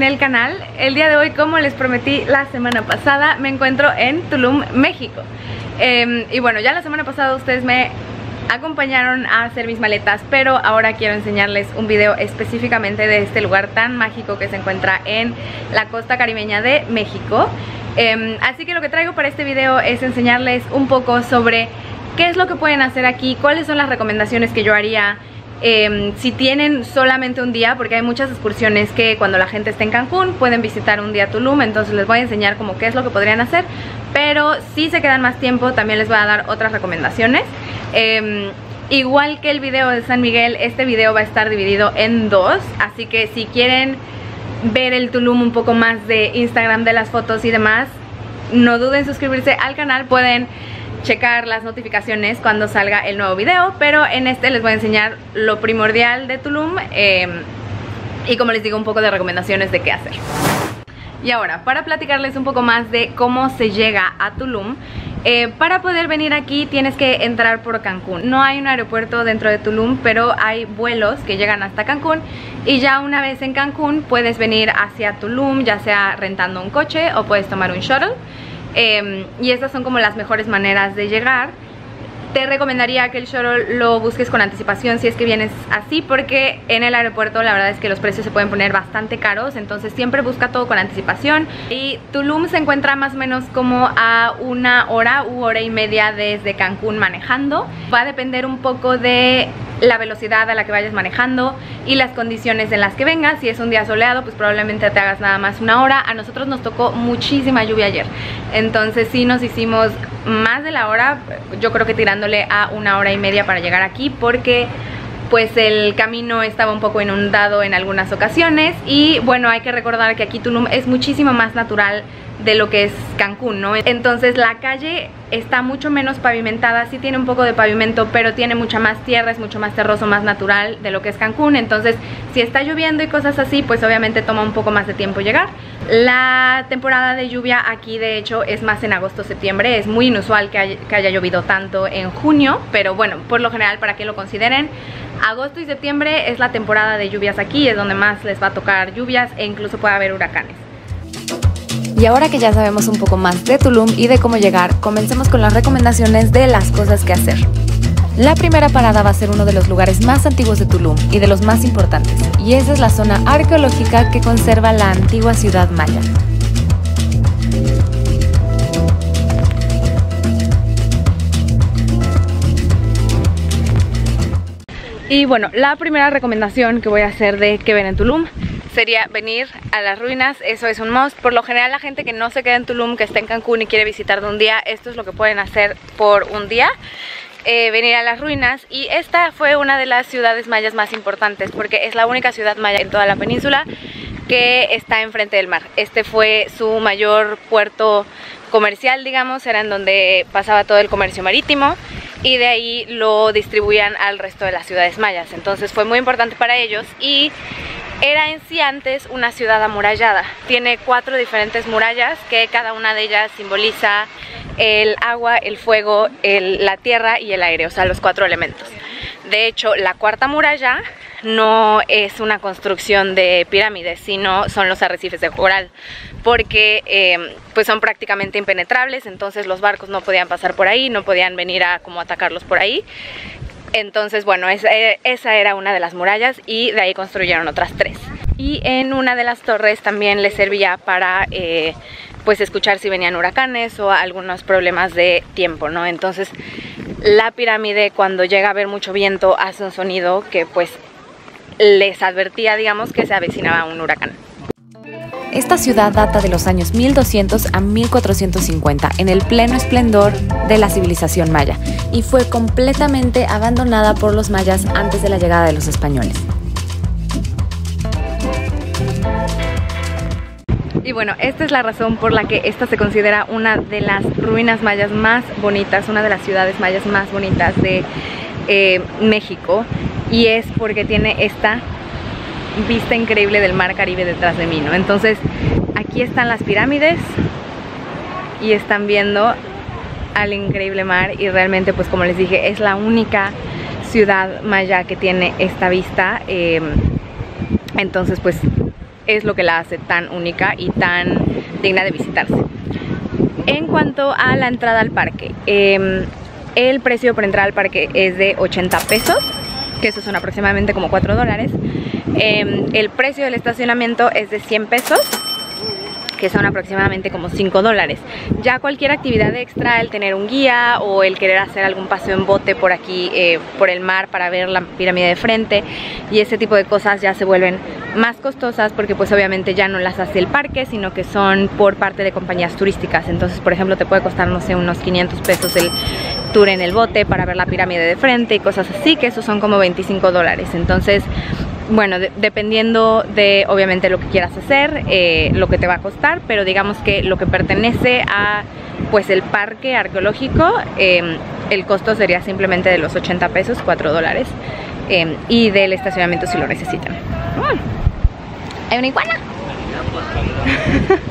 en el canal. El día de hoy, como les prometí la semana pasada, me encuentro en Tulum, México. Eh, Y bueno, ya la semana pasada ustedes me acompañaron a hacer mis maletas Pero ahora quiero enseñarles un video específicamente de este lugar tan mágico que se encuentra en la costa caribeña de México. Eh, Así que lo que traigo para este video es enseñarles un poco sobre qué es lo que pueden hacer aquí Cuáles son las recomendaciones que yo haría eh, si tienen solamente un día, porque hay muchas excursiones que cuando la gente está en Cancún pueden visitar un día Tulum, entonces les voy a enseñar como qué es lo que podrían hacer, pero si se quedan más tiempo también les voy a dar otras recomendaciones. Eh, igual que el video de San Miguel, este video va a estar dividido en dos, así que si quieren ver el Tulum un poco más de Instagram, de las fotos y demás, no duden en suscribirse al canal, pueden checar las notificaciones cuando salga el nuevo video, pero en este les voy a enseñar lo primordial de Tulum eh, y como les digo un poco de recomendaciones de qué hacer. Y ahora, para platicarles un poco más de cómo se llega a Tulum, eh, para poder venir aquí tienes que entrar por Cancún. No hay un aeropuerto dentro de Tulum, pero hay vuelos que llegan hasta Cancún y ya una vez en Cancún puedes venir hacia Tulum, ya sea rentando un coche o puedes tomar un shuttle. Eh, y estas son como las mejores maneras de llegar. Te recomendaría que el shuttle lo busques con anticipación si es que vienes así porque en el aeropuerto la verdad es que los precios se pueden poner bastante caros entonces siempre busca todo con anticipación. Y Tulum se encuentra más o menos como a una hora u hora y media desde Cancún manejando. Va a depender un poco de la velocidad a la que vayas manejando y las condiciones en las que vengas. Si es un día soleado, pues probablemente te hagas nada más una hora. A nosotros nos tocó muchísima lluvia ayer, entonces sí nos hicimos más de la hora, yo creo que tirándole a una hora y media para llegar aquí porque pues el camino estaba un poco inundado en algunas ocasiones y bueno, hay que recordar que aquí Tulum es muchísimo más natural de lo que es Cancún, ¿no? Entonces la calle está mucho menos pavimentada, sí tiene un poco de pavimento, pero tiene mucha más tierra, es mucho más terroso, más natural de lo que es Cancún, entonces si está lloviendo y cosas así, pues obviamente toma un poco más de tiempo llegar. La temporada de lluvia aquí de hecho es más en agosto-septiembre, es muy inusual que haya, que haya llovido tanto en junio, pero bueno, por lo general para que lo consideren, agosto y septiembre es la temporada de lluvias aquí, es donde más les va a tocar lluvias e incluso puede haber huracanes. Y ahora que ya sabemos un poco más de Tulum y de cómo llegar, comencemos con las recomendaciones de las cosas que hacer. La primera parada va a ser uno de los lugares más antiguos de Tulum y de los más importantes, y esa es la zona arqueológica que conserva la antigua ciudad maya. Y bueno, la primera recomendación que voy a hacer de que ven en Tulum sería venir a las ruinas, eso es un must. Por lo general la gente que no se queda en Tulum, que está en Cancún y quiere visitar de un día, esto es lo que pueden hacer por un día. Eh, venir a las ruinas y esta fue una de las ciudades mayas más importantes porque es la única ciudad maya en toda la península que está enfrente del mar. Este fue su mayor puerto comercial, digamos, era en donde pasaba todo el comercio marítimo y de ahí lo distribuían al resto de las ciudades mayas. Entonces fue muy importante para ellos y era en sí antes una ciudad amurallada. Tiene cuatro diferentes murallas que cada una de ellas simboliza el agua, el fuego, la tierra y el aire, o sea, los cuatro elementos. De hecho, la cuarta muralla no es una construcción de pirámides, sino son los arrecifes de coral, porque eh, pues son prácticamente impenetrables, entonces los barcos no podían pasar por ahí, no podían venir a como atacarlos por ahí. Entonces, bueno, esa, esa era una de las murallas y de ahí construyeron otras tres. Y en una de las torres también les servía para eh, pues escuchar si venían huracanes o algunos problemas de tiempo, ¿no? Entonces la pirámide cuando llega a haber mucho viento hace un sonido que pues les advertía, digamos, que se avecinaba un huracán. Esta ciudad data de los años 1200 a 1450, en el pleno esplendor de la civilización maya, y fue completamente abandonada por los mayas antes de la llegada de los españoles. Y bueno, esta es la razón por la que esta se considera una de las ruinas mayas más bonitas, una de las ciudades mayas más bonitas de eh, México y es porque tiene esta vista increíble del mar Caribe detrás de mí, ¿no? Entonces, aquí están las pirámides y están viendo al increíble mar y realmente, pues como les dije, es la única ciudad maya que tiene esta vista. Eh, entonces, pues es lo que la hace tan única y tan digna de visitarse. En cuanto a la entrada al parque, em, el precio por entrar al parque es de 80 pesos, que eso son aproximadamente como 4 dólares. Em, el precio del estacionamiento es de 100 pesos que son aproximadamente como 5 dólares. Ya cualquier actividad extra, el tener un guía o el querer hacer algún paseo en bote por aquí, eh, por el mar para ver la pirámide de frente y ese tipo de cosas ya se vuelven más costosas porque pues obviamente ya no las hace el parque, sino que son por parte de compañías turísticas. Entonces, por ejemplo, te puede costar, no sé, unos 500 pesos el tour en el bote para ver la pirámide de frente y cosas así, que esos son como 25 dólares. Entonces, bueno, dependiendo de obviamente lo que quieras hacer, eh, lo que te va a costar, pero digamos que lo que pertenece a pues el parque arqueológico, em, el costo sería simplemente de los 80 pesos, 4 dólares, em, y del estacionamiento si lo necesitan. ¿Hay una iguana?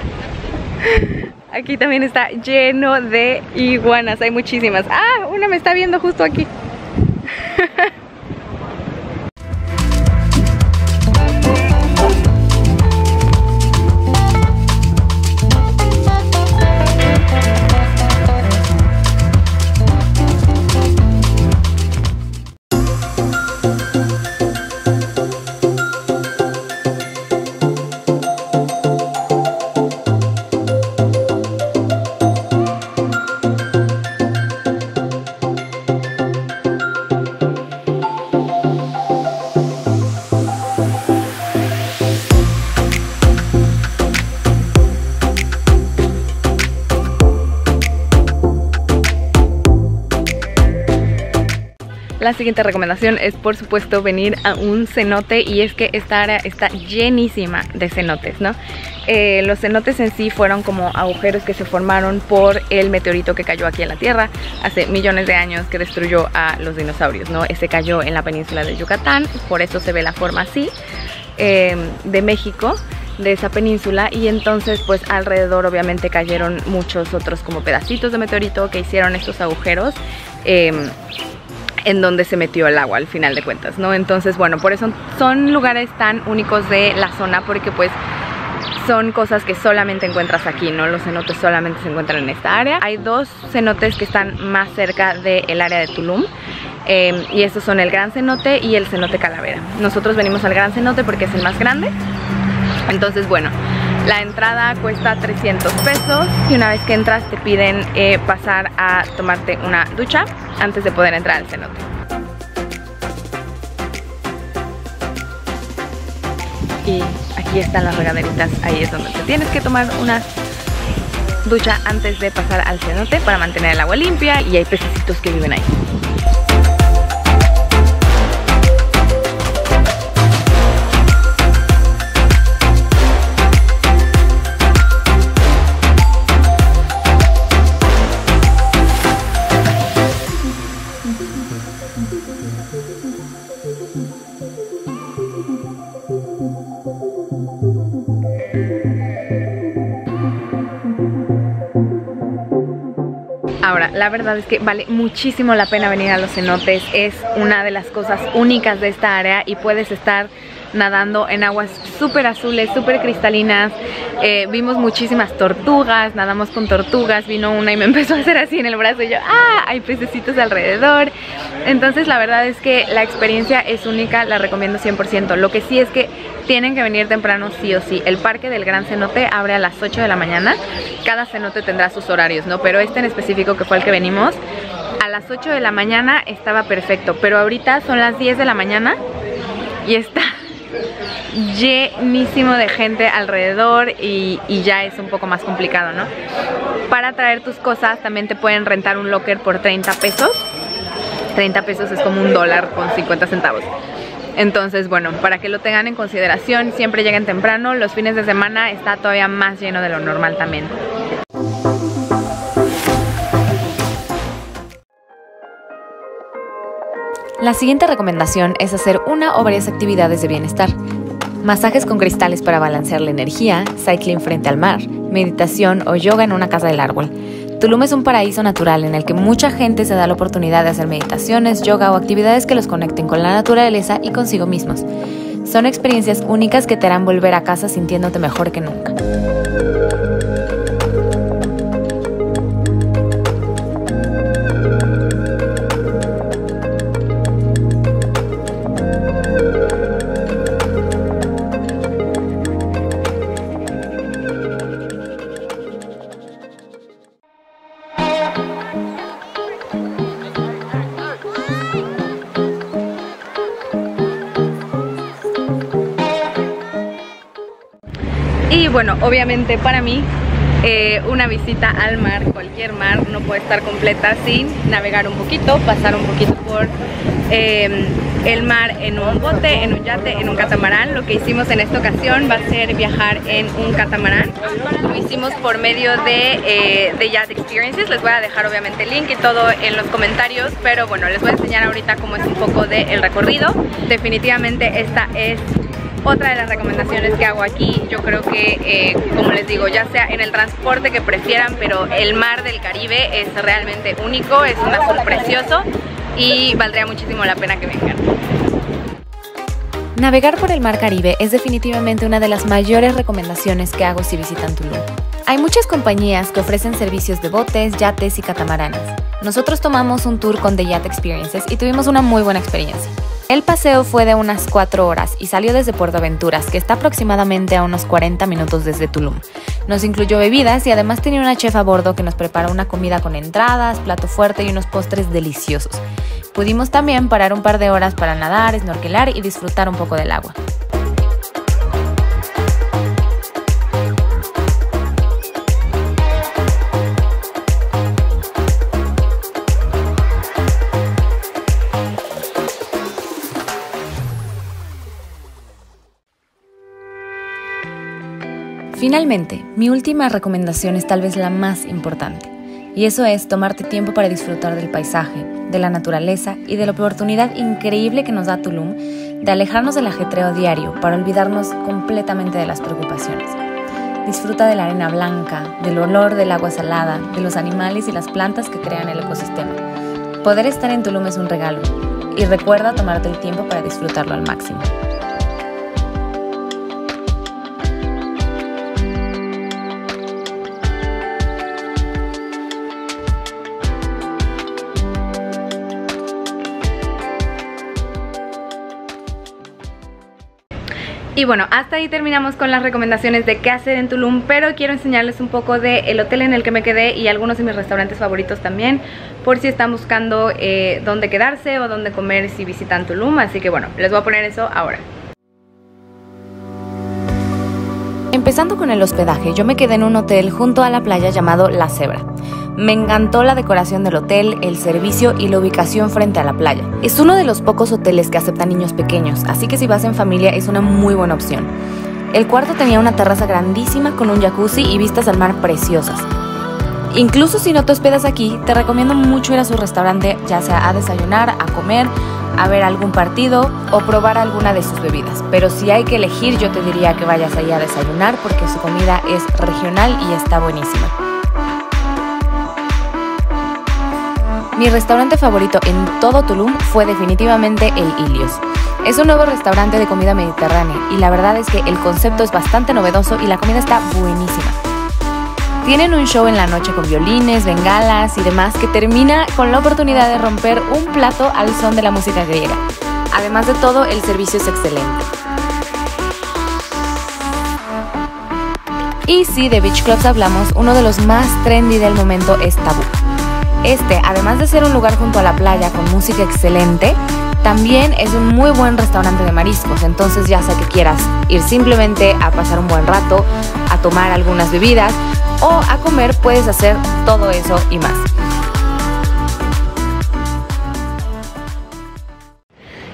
Aquí también está lleno de iguanas, hay muchísimas. Ah, una me está viendo justo aquí. La siguiente recomendación es por supuesto venir a un cenote y es que esta área está llenísima de cenotes, ¿no? Eh, los cenotes en sí fueron como agujeros que se formaron por el meteorito que cayó aquí en la Tierra hace millones de años que destruyó a los dinosaurios, ¿no? Ese cayó en la península de Yucatán, por eso se ve la forma así eh, de México de esa península y entonces pues alrededor obviamente cayeron muchos otros como pedacitos de meteorito que hicieron estos agujeros eh, en donde se metió el agua al final de cuentas, ¿no? Entonces, bueno, por eso son lugares tan únicos de la zona porque pues son cosas que solamente encuentras aquí, ¿no? Los cenotes solamente se encuentran en esta área. Hay dos cenotes que están más cerca del área de Tulum eh, y estos son el Gran Cenote y el Cenote Calavera. Nosotros venimos al Gran Cenote porque es el más grande. Entonces, bueno, la entrada cuesta 300 pesos y una vez que entras te piden eh, pasar a tomarte una ducha antes de poder entrar al cenote. Y aquí están las regaderitas, ahí es donde te tienes que tomar una ducha antes de pasar al cenote para mantener el agua limpia y hay pececitos que viven ahí. La verdad es que vale muchísimo la pena venir a los cenotes, es una de las cosas únicas de esta área y puedes estar nadando en aguas súper azules, súper cristalinas. Eh, vimos muchísimas tortugas, nadamos con tortugas, vino una y me empezó a hacer así en el brazo y yo, ¡ah! Hay pececitos alrededor. Entonces la verdad es que la experiencia es única, la recomiendo 100%. Lo que sí es que tienen que venir temprano sí o sí. El parque del Gran Cenote abre a las 8 de la mañana. Cada cenote tendrá sus horarios, ¿no? Pero este en específico que fue el que venimos, a las 8 de la mañana estaba perfecto. Pero ahorita son las 10 de la mañana y está llenísimo de gente alrededor y, ya es un poco más complicado, ¿no? Para traer tus cosas también te pueden rentar un locker por 30 pesos 30 pesos es como un dólar con 50 centavos entonces, bueno, para que lo tengan en consideración, siempre lleguen temprano. Los fines de semana está todavía más lleno de lo normal también. La siguiente recomendación es hacer una o varias actividades de bienestar. Masajes con cristales para balancear la energía, cycling frente al mar, meditación o yoga en una casa del árbol. Tulum es un paraíso natural en el que mucha gente se da la oportunidad de hacer meditaciones, yoga o actividades que los conecten con la naturaleza y consigo mismos. Son experiencias únicas que te harán volver a casa sintiéndote mejor que nunca. Bueno, obviamente para mí eh, una visita al mar, cualquier mar, no puede estar completa sin navegar un poquito, pasar un poquito por eh, el mar en un bote, en un yate, en un catamarán. Lo que hicimos en esta ocasión va a ser viajar en un catamarán. Lo hicimos por medio de, eh, de Yacht Experiences. Les voy a dejar obviamente el link y todo en los comentarios, pero bueno, les voy a enseñar ahorita cómo es un poco del el recorrido. Definitivamente esta es otra de las recomendaciones que hago aquí, yo creo que, eh, como les digo, ya sea en el transporte que prefieran, pero el mar del Caribe es realmente único, es un azul precioso y valdría muchísimo la pena que vengan. Navegar por el mar Caribe es definitivamente una de las mayores recomendaciones que hago si visitan Tulum. Hay muchas compañías que ofrecen servicios de botes, yates y catamaranes. Nosotros tomamos un tour con The Yacht Experiences y tuvimos una muy buena experiencia. El paseo fue de unas 4 horas y salió desde Puerto Aventuras, que está aproximadamente a unos 40 minutos desde Tulum. Nos incluyó bebidas y además tenía una chef a bordo que nos preparó una comida con entradas, plato fuerte y unos postres deliciosos. Pudimos también parar un par de horas para nadar, snorkelar y disfrutar un poco del agua. Finalmente, mi última recomendación es tal vez la más importante, y eso es tomarte tiempo para disfrutar del paisaje, de la naturaleza y de la oportunidad increíble que nos da Tulum de alejarnos del ajetreo diario para olvidarnos completamente de las preocupaciones. Disfruta de la arena blanca, del olor del agua salada, de los animales y las plantas que crean el ecosistema. Poder estar en Tulum es un regalo, y recuerda tomarte el tiempo para disfrutarlo al máximo. Y bueno, hasta ahí terminamos con las recomendaciones de qué hacer en Tulum, pero quiero enseñarles un poco del hotel en el que me quedé y algunos de mis restaurantes favoritos también, por si están buscando eh, dónde quedarse o dónde comer si visitan Tulum, así que bueno, les voy a poner eso ahora. Empezando con el hospedaje, yo me quedé en un hotel junto a la playa llamado La Cebra. Me encantó la decoración del hotel, el servicio y la ubicación frente a la playa. Es uno de los pocos hoteles que aceptan niños pequeños, así que si vas en familia es una muy buena opción. El cuarto tenía una terraza grandísima con un jacuzzi y vistas al mar preciosas. Incluso si no te hospedas aquí, te recomiendo mucho ir a su restaurante, ya sea a desayunar, a comer, a ver algún partido o probar alguna de sus bebidas. Pero si hay que elegir, yo te diría que vayas allá a desayunar porque su comida es regional y está buenísima. Mi restaurante favorito en todo Tulum fue definitivamente el Ilios. Es un nuevo restaurante de comida mediterránea y la verdad es que el concepto es bastante novedoso y la comida está buenísima. Tienen un show en la noche con violines, bengalas y demás que termina con la oportunidad de romper un plato al son de la música griega. Además de todo, el servicio es excelente. Y si de Beach Clubs hablamos, uno de los más trendy del momento es Tabú. Este, además de ser un lugar junto a la playa con música excelente, también es un muy buen restaurante de mariscos, entonces ya sea que quieras ir simplemente a pasar un buen rato, a tomar algunas bebidas o a comer, puedes hacer todo eso y más.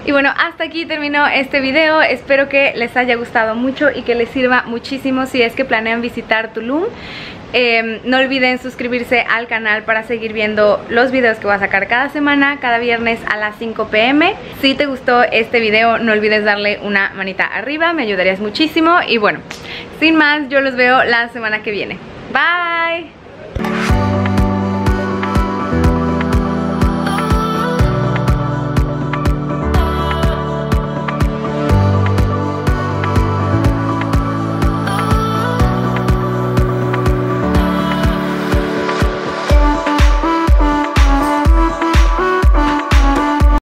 Y bueno, hasta aquí terminó este video, espero que les haya gustado mucho y que les sirva muchísimo si es que planean visitar Tulum. Eh, no olviden suscribirse al canal para seguir viendo los videos que voy a sacar cada semana, cada viernes a las 5 pm. Si te gustó este video, no olvides darle una manita arriba, me ayudarías muchísimo. Y bueno, sin más, yo los veo la semana que viene. Bye!